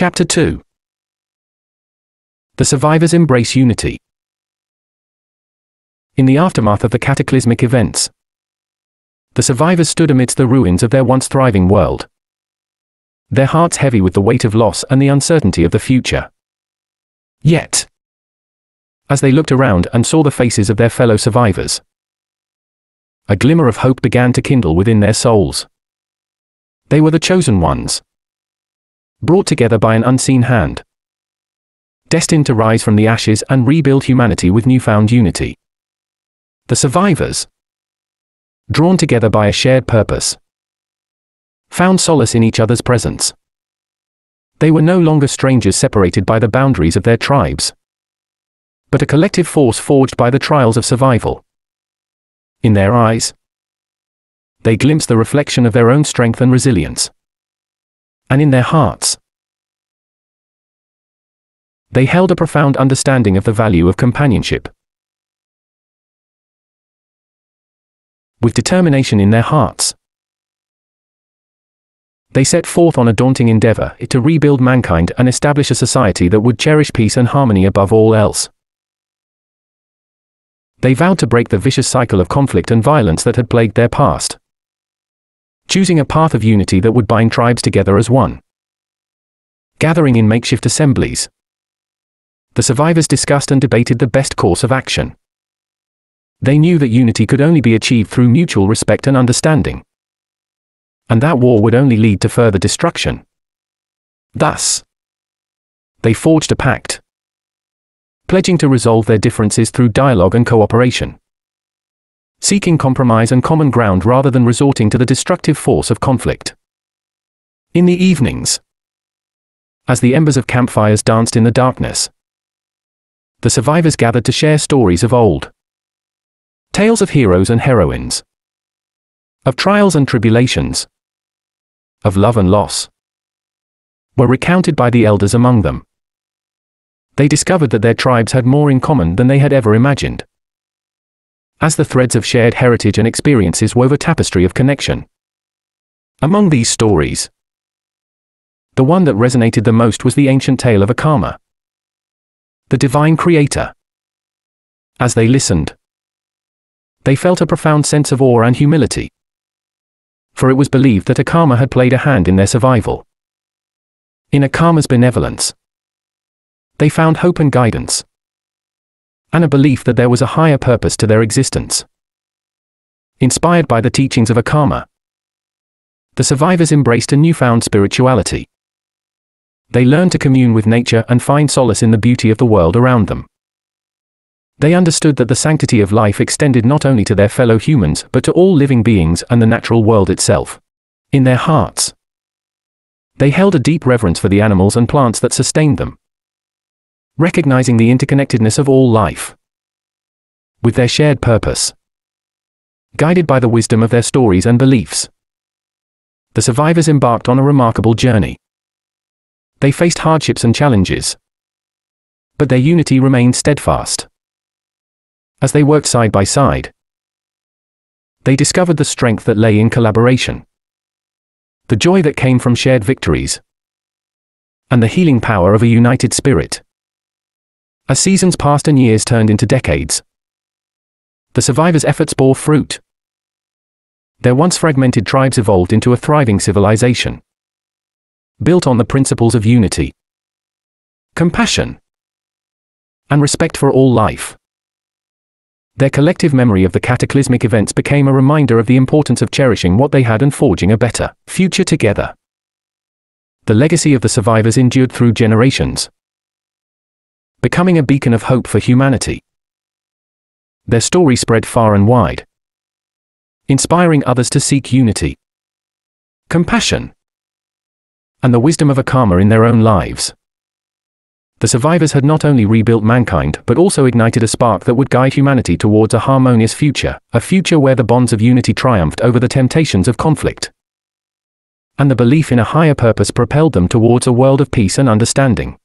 Chapter 2 The survivors embrace unity. In the aftermath of the cataclysmic events, the survivors stood amidst the ruins of their once thriving world. Their hearts heavy with the weight of loss and the uncertainty of the future. Yet, as they looked around and saw the faces of their fellow survivors, a glimmer of hope began to kindle within their souls. They were the chosen ones, brought together by an unseen hand, destined to rise from the ashes and rebuild humanity with newfound unity. The survivors, drawn together by a shared purpose, found solace in each other's presence. They were no longer strangers separated by the boundaries of their tribes, but a collective force forged by the trials of survival. In their eyes, they glimpsed the reflection of their own strength and resilience. And in their hearts, they held a profound understanding of the value of companionship. With determination in their hearts, they set forth on a daunting endeavor to rebuild mankind and establish a society that would cherish peace and harmony above all else. They vowed to break the vicious cycle of conflict and violence that had plagued their past, choosing a path of unity that would bind tribes together as one. Gathering in makeshift assemblies, the survivors discussed and debated the best course of action. They knew that unity could only be achieved through mutual respect and understanding and that war would only lead to further destruction. Thus, they forged a pact, pledging to resolve their differences through dialogue and cooperation, seeking compromise and common ground rather than resorting to the destructive force of conflict. In the evenings, as the embers of campfires danced in the darkness, the survivors gathered to share stories of old, tales of heroes and heroines, of trials and tribulations, of love and loss, were recounted by the elders among them. They discovered that their tribes had more in common than they had ever imagined. As the threads of shared heritage and experiences wove a tapestry of connection. Among these stories, the one that resonated the most was the ancient tale of Akama, the divine creator. As they listened, they felt a profound sense of awe and humility for it was believed that Akama had played a hand in their survival. In Akama's benevolence, they found hope and guidance, and a belief that there was a higher purpose to their existence. Inspired by the teachings of Akama, the survivors embraced a newfound spirituality. They learned to commune with nature and find solace in the beauty of the world around them. They understood that the sanctity of life extended not only to their fellow humans but to all living beings and the natural world itself. In their hearts, they held a deep reverence for the animals and plants that sustained them, recognizing the interconnectedness of all life. With their shared purpose, guided by the wisdom of their stories and beliefs, the survivors embarked on a remarkable journey. They faced hardships and challenges, but their unity remained steadfast. As they worked side by side, they discovered the strength that lay in collaboration, the joy that came from shared victories, and the healing power of a united spirit. As seasons passed and years turned into decades, the survivors' efforts bore fruit. Their once fragmented tribes evolved into a thriving civilization, built on the principles of unity, compassion, and respect for all life. Their collective memory of the cataclysmic events became a reminder of the importance of cherishing what they had and forging a better future together. The legacy of the survivors endured through generations, becoming a beacon of hope for humanity. Their story spread far and wide, inspiring others to seek unity, compassion, and the wisdom of Akama in their own lives the survivors had not only rebuilt mankind but also ignited a spark that would guide humanity towards a harmonious future, a future where the bonds of unity triumphed over the temptations of conflict. And the belief in a higher purpose propelled them towards a world of peace and understanding.